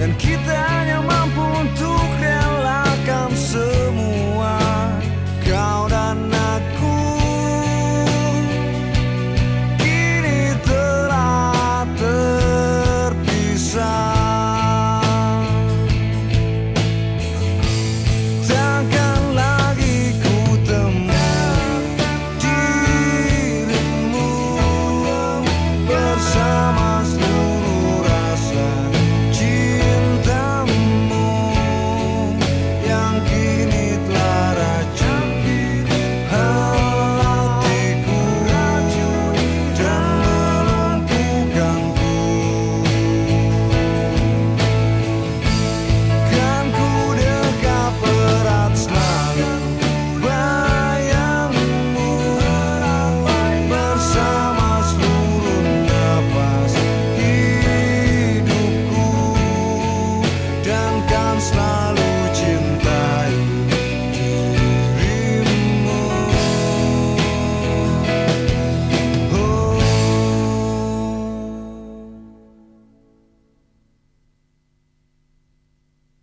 and keep that Smile.